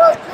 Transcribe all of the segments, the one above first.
One.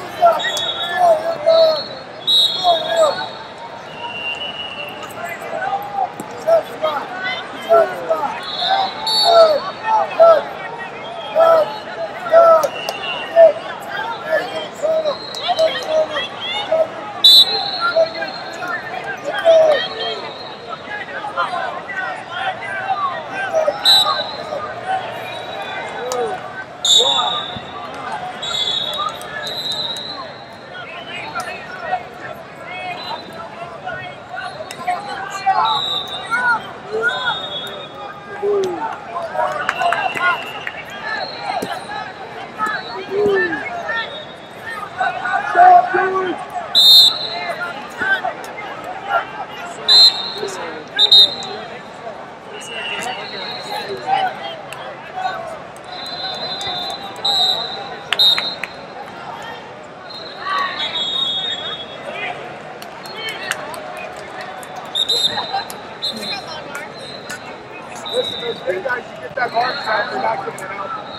Listen, guys, you get that hard shot, they're not getting out.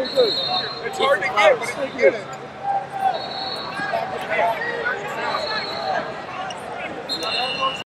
It's hard to get, but if you get it.